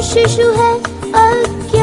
शिशु है अज्ञान